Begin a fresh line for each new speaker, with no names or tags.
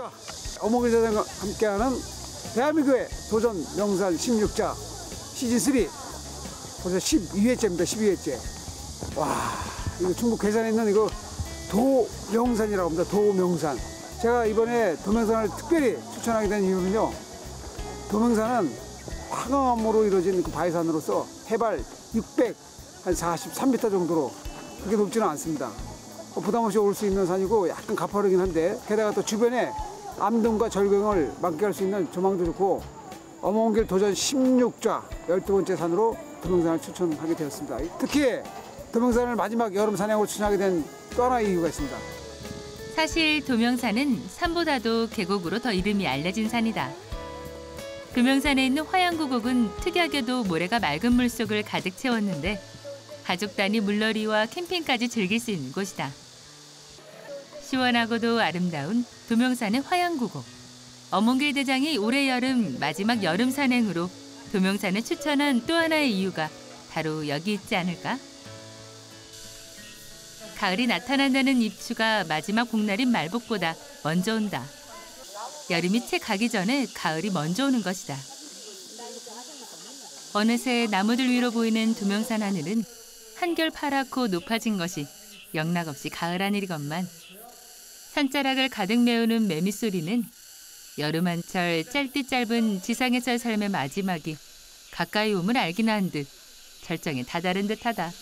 안녕하십니까. 어몽개자장과 함께하는 대한민국의 도전 명산 16자 시즌3 벌써 12회째입니다. 12회째. 와, 이거 충북 괴산에 있는 이거 도명산이라고 합니다. 도명산. 제가 이번에 도명산을 특별히 추천하게 된 이유는요. 도명산은 화강암으로 이루어진 그 바위산으로서 해발 600, 한 43m 정도로 그렇게 높지는 않습니다. 어, 부담 없이 올 수 있는 산이고 약간 가파르긴 한데 게다가 또 주변에 암등과 절경을 만끽할 수 있는 조망도 좋고 어몽길 도전 16좌 12번째 산으로 도명산을 추천하게 되었습니다. 특히 도명산을 마지막 여름 산행으로 추천하게 된 또 하나의 이유가 있습니다.
사실 도명산은 산보다도 계곡으로 더 이름이 알려진 산이다. 도명산에 있는 화양구곡은 특이하게도 모래가 맑은 물속을 가득 채웠는데 가족 단위 물놀이와 캠핑까지 즐길 수 있는 곳이다. 시원하고도 아름다운 도명산의 화양구곡. 어몽길 대장이 올해 여름 마지막 여름 산행으로 도명산을 추천한 또 하나의 이유가 바로 여기 있지 않을까? 가을이 나타난다는 입추가 마지막 봄날인 말복보다 먼저 온다. 여름이 채 가기 전에 가을이 먼저 오는 것이다. 어느새 나무들 위로 보이는 두명산 하늘은 한결 파랗고 높아진 것이 영락없이 가을 하늘이건만 산자락을 가득 메우는 매미 소리는 여름 한철 짧디 짧은 지상에서의 삶의 마지막이 가까이 오면 알긴 한 듯 절정에 다다른 듯하다.